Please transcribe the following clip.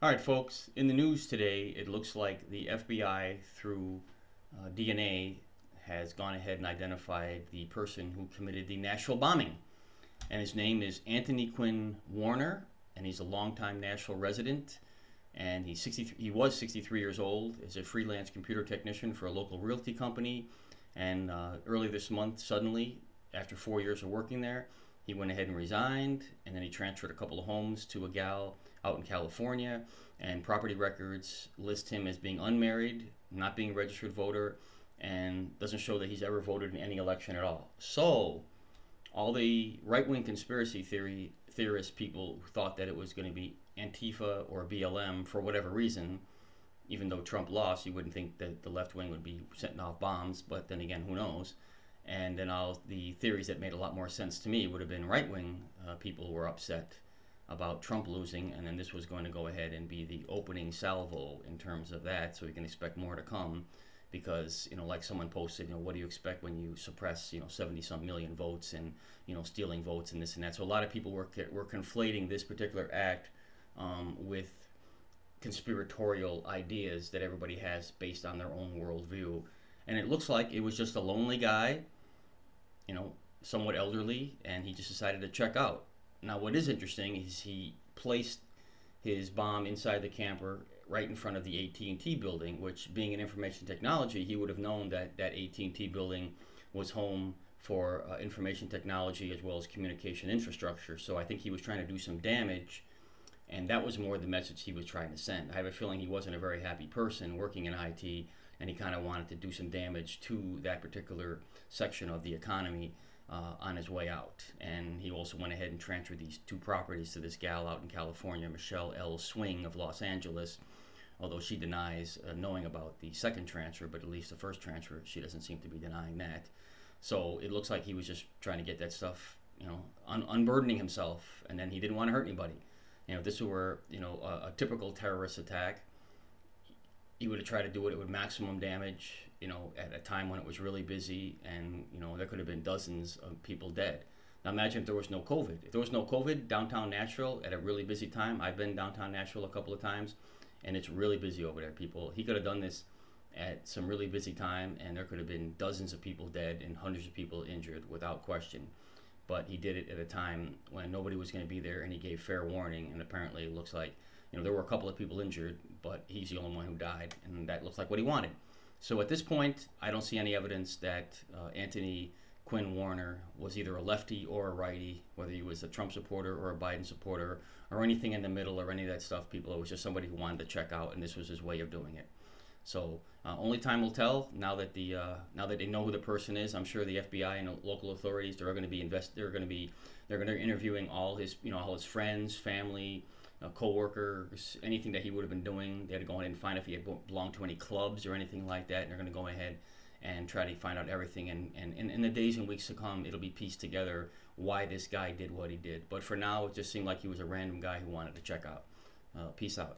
All right, folks, in the news today, it looks like the FBI, through uh, DNA, has gone ahead and identified the person who committed the Nashville bombing. And his name is Anthony Quinn Warner, and he's a longtime Nashville resident. And he's 63, he was 63 years old, is a freelance computer technician for a local realty company. And uh, early this month, suddenly, after four years of working there, he went ahead and resigned, and then he transferred a couple of homes to a gal out in California. And property records list him as being unmarried, not being a registered voter, and doesn't show that he's ever voted in any election at all. So, all the right-wing conspiracy theory theorist people who thought that it was going to be Antifa or BLM for whatever reason, even though Trump lost, you wouldn't think that the left wing would be setting off bombs. But then again, who knows? And then all the theories that made a lot more sense to me would have been right wing uh, people who were upset about Trump losing, and then this was going to go ahead and be the opening salvo in terms of that. So we can expect more to come because you know like someone posted you know what do you expect when you suppress you know 70 some million votes and you know stealing votes and this and that so a lot of people were, were conflating this particular act um, with conspiratorial ideas that everybody has based on their own worldview and it looks like it was just a lonely guy you know, somewhat elderly, and he just decided to check out. Now, what is interesting is he placed his bomb inside the camper right in front of the AT&T building, which being in information technology, he would have known that that AT&T building was home for uh, information technology as well as communication infrastructure. So I think he was trying to do some damage, and that was more the message he was trying to send. I have a feeling he wasn't a very happy person working in IT, and he kind of wanted to do some damage to that particular section of the economy uh, on his way out. And he also went ahead and transferred these two properties to this gal out in California, Michelle L. Swing of Los Angeles. Although she denies uh, knowing about the second transfer, but at least the first transfer, she doesn't seem to be denying that. So it looks like he was just trying to get that stuff, you know, un- unburdening himself, and then he didn't want to hurt anybody. You know, if this were, you know, a, a typical terrorist attack, he would have tried to do it with maximum damage, you know, at a time when it was really busy and, you know, there could have been dozens of people dead. Now imagine if there was no COVID. If there was no COVID, downtown Nashville at a really busy time, I've been downtown Nashville a couple of times and it's really busy over there, people. He could have done this at some really busy time and there could have been dozens of people dead and hundreds of people injured without question. But he did it at a time when nobody was going to be there and he gave fair warning and apparently it looks like you know, there were a couple of people injured, but he's the only one who died, and that looks like what he wanted. So at this point, I don't see any evidence that uh, Anthony Quinn Warner was either a lefty or a righty, whether he was a Trump supporter or a Biden supporter or anything in the middle or any of that stuff. People, it was just somebody who wanted to check out, and this was his way of doing it. So uh, only time will tell. Now that the uh, now that they know who the person is, I'm sure the FBI and local authorities they're going to be invest. They're going to be they're going to be interviewing all his you know all his friends, family, co-workers, anything that he would have been doing. They had to go in and find if he had belonged to any clubs or anything like that. And they're going to go ahead and try to find out everything. And, and, and in the days and weeks to come, it'll be pieced together why this guy did what he did. But for now, it just seemed like he was a random guy who wanted to check out. Uh, peace out.